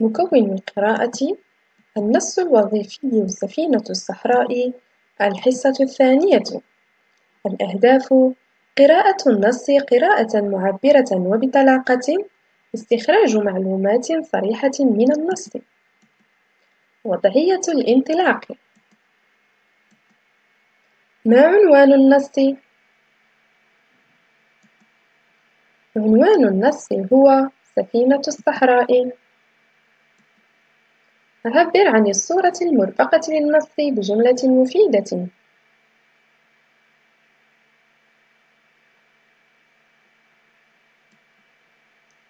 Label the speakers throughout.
Speaker 1: مكون القراءة النص الوظيفي السفينة الصحراء الحصة الثانية. الأهداف قراءة النص قراءة معبرة وبطلاقة استخراج معلومات صريحة من النص. وضعية الانطلاق ما عنوان النص؟ عنوان النص هو سفينة الصحراء. عبر عن الصورة المرفقة للنص بجملة مفيدة.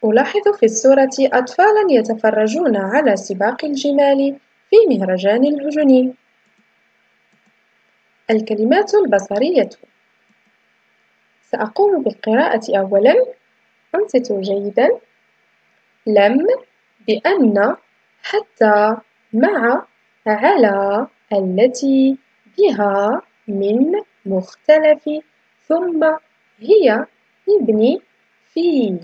Speaker 1: ألاحظ في الصورة أطفالا يتفرجون على سباق الجمال في مهرجان الهجن الكلمات البصرية. سأقوم بالقراءة أولا. أنصتوا جيدا. لم. بأن حتى مع على التي بها من مختلف ثم هي ابني في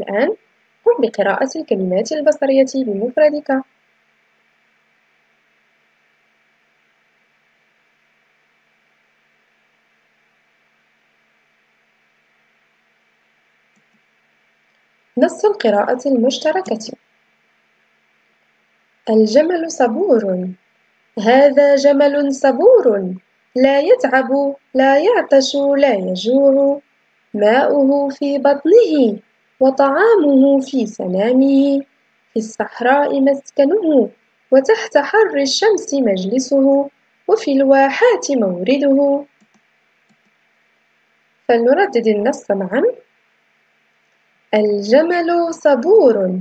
Speaker 1: الآن قم بقراءة الكلمات البصرية بمفردك. نص القراءة المشتركة. الجمل صبور. هذا جمل صبور. لا يتعب لا يعطش لا يجوع. ماؤه في بطنه وطعامه في سنامه. في الصحراء مسكنه وتحت حر الشمس مجلسه. وفي الواحات مورده. فلنردد النص معا. الجمل صبور.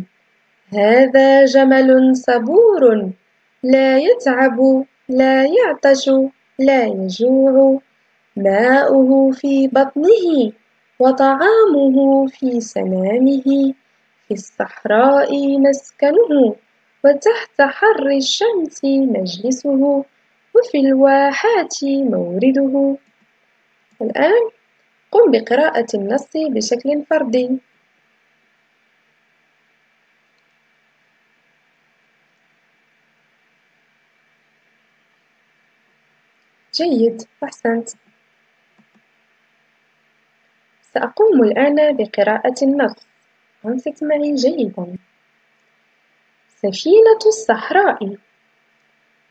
Speaker 1: هذا جمل صبور. لا يتعب لا يعطش لا يجوع. ماؤه في بطنه وطعامه في سنامه. في الصحراء مسكنه وتحت حر الشمس مجلسه. وفي الواحات مورده. الآن قم بقراءة النص بشكل فردي. جيد أحسنت. سأقوم الآن بقراءة النص. أنصت معي جيدا. سفينة الصحراء.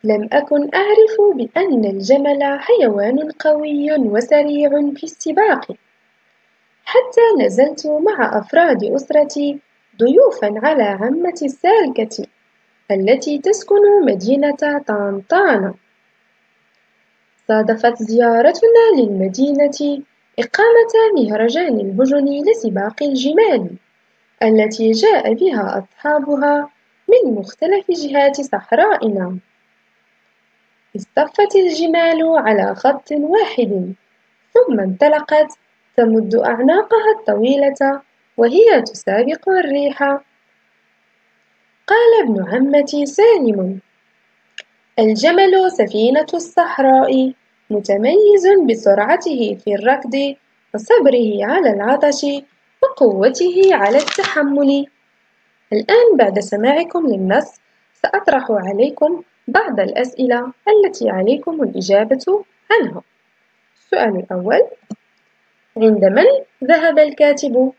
Speaker 1: لم أكن أعرف بأن الجمل حيوان قوي وسريع في السباق. حتى نزلت مع أفراد أسرتي ضيوفا على عمتي السالكة التي تسكن مدينة طنطانة صادفت زيارتنا للمدينة إقامة مهرجان البجن لسباق الجمال التي جاء بها أصحابها من مختلف جهات صحرائنا. اصطفت الجمال على خط واحد ثم انطلقت تمد أعناقها الطويلة وهي تسابق الريح. قال ابن عمتي سالم الجمل سفينة الصحراء. متميز بسرعته في الركض وصبره على العطش وقوته على التحمل الآن بعد سماعكم للنص سأطرح عليكم بعض الأسئلة التي عليكم الإجابة عنها السؤال الأول عند من ذهب الكاتب؟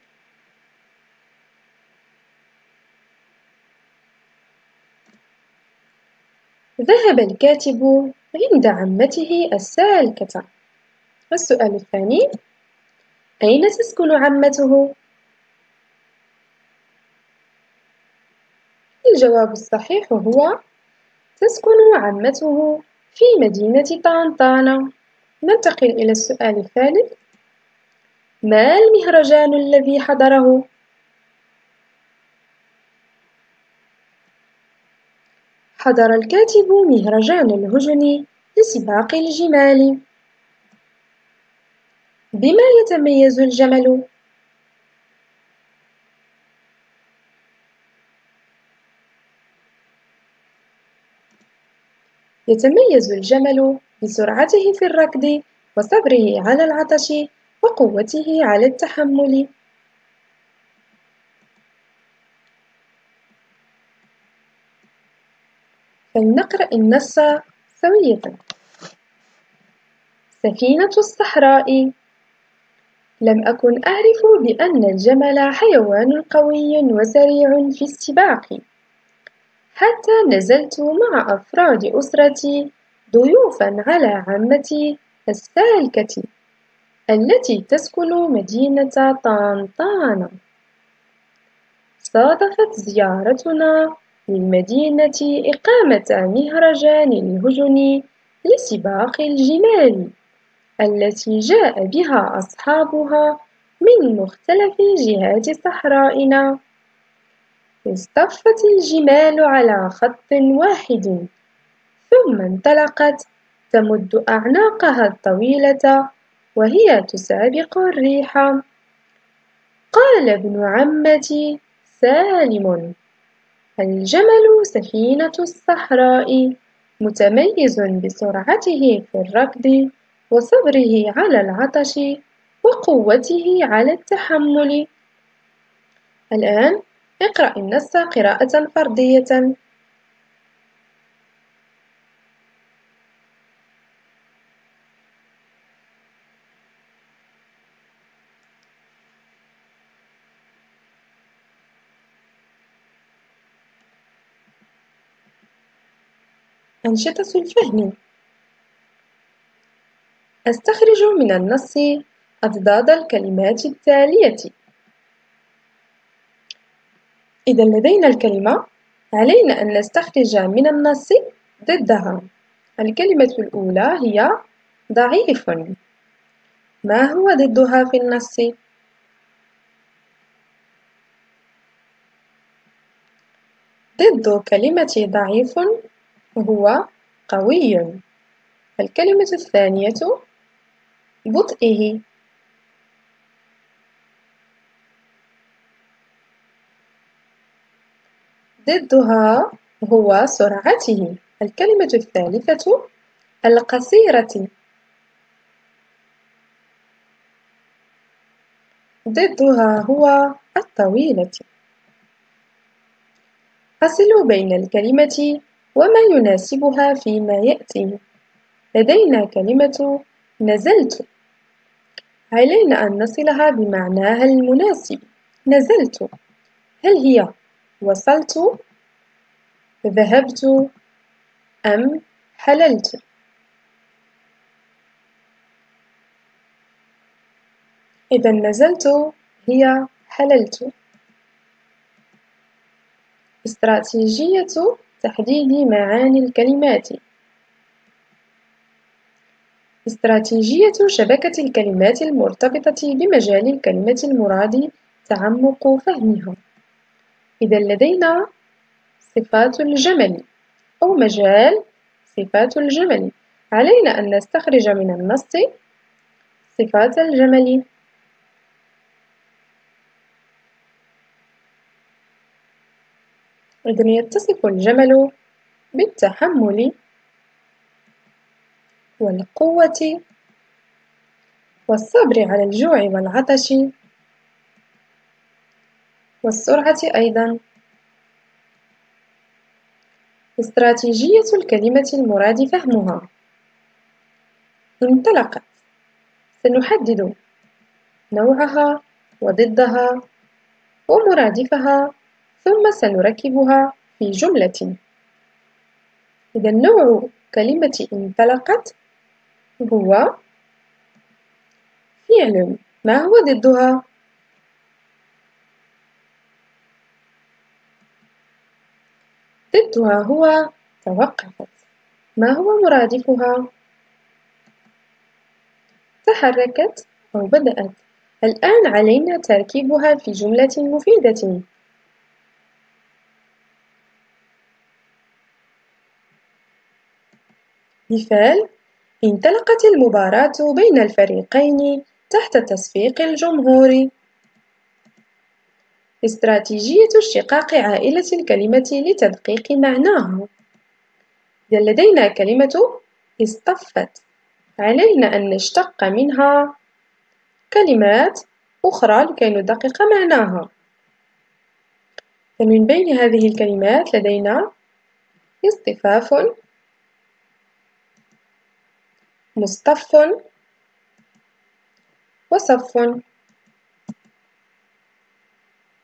Speaker 1: ذهب الكاتب عند عمته السالكة والسؤال الثاني أين تسكن عمته؟ الجواب الصحيح هو تسكن عمته في مدينة طنطانة ننتقل إلى السؤال الثالث ما المهرجان الذي حضره؟ حضر الكاتب مهرجان الهجن لسباق الجمال. بما يتميز الجمل. يتميز الجمل بسرعته في الركض وصبره على العطش وقوته على التحمل. فلنقرأ النص سوية سفينة الصحراء. لم أكن أعرف بأن الجمل حيوان قوي وسريع في السباق. حتى نزلت مع أفراد أسرتي ضيوفا على عمتي السالكة التي تسكن مدينة طانطان صادفت زيارتنا للمدينة إقامة مهرجان الهجن لسباق الجمال التي جاء بها أصحابها من مختلف جهات صحرائنا. اصطفت الجمال على خط واحد ثم انطلقت تمد أعناقها الطويلة وهي تسابق الريح. قال ابن عمتي سالم الجمل سفينة الصحراء متميز بسرعته في الركض وصبره على العطش وقوته على التحمل. الآن اقرأ النص قراءة فردية أنشطة الفهم. أستخرج من النص أضداد الكلمات التالية. إذا لدينا الكلمة علينا أن نستخرج من النص ضدها. الكلمة الأولى هي ضعيف. ما هو ضدها في النص؟ ضد كلمة ضعيف هو قوي. الكلمة الثانية بطئه. ضدها هو سرعته. الكلمة الثالثة القصيرة. ضدها هو الطويلة. فصلوا بين الكلمة وما يناسبها فيما يأتي. لدينا كلمة نزلت. علينا أن نصلها بمعناها المناسب. نزلت. هل هي وصلت؟ ذهبت أم حللت؟ إذا نزلت هي حللت. استراتيجية تحديد معاني الكلمات. استراتيجية شبكة الكلمات المرتبطة بمجال الكلمة المراد تعمق فهمها. إذا لدينا صفات الجمل أو مجال صفات الجمل علينا أن نستخرج من النص صفات الجمل. إذن يتصف الجمل بالتحمل والقوة والصبر على الجوع والعطش والسرعة أيضا. استراتيجية الكلمة المراد فهمها. انطلقت. سنحدد نوعها وضدها ومرادفها ثم سنركبها في جملة. إذا نوع كلمة انطلقت هو فعل. ما هو ضدها؟ ضدها هو توقفت. ما هو مرادفها؟ تحركت أو بدأت. الآن علينا تركيبها في جملة مفيدة. مثال انطلقت المباراة بين الفريقين تحت تصفيق الجمهور. استراتيجية اشتقاق عائلة الكلمة لتدقيق معناها لدينا كلمة اصطفت علينا أن نشتق منها كلمات أخرى لكي ندقق معناها. فمن بين هذه الكلمات لدينا اصطفاف مصطف وصف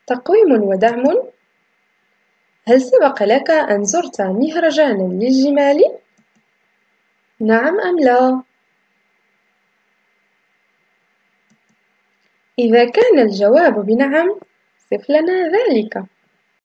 Speaker 1: تقويم ودعم هل سبق لك أن زرت مهرجانًا للجمال؟ نعم أم لا؟ إذا كان الجواب بنعم صف لنا ذلك.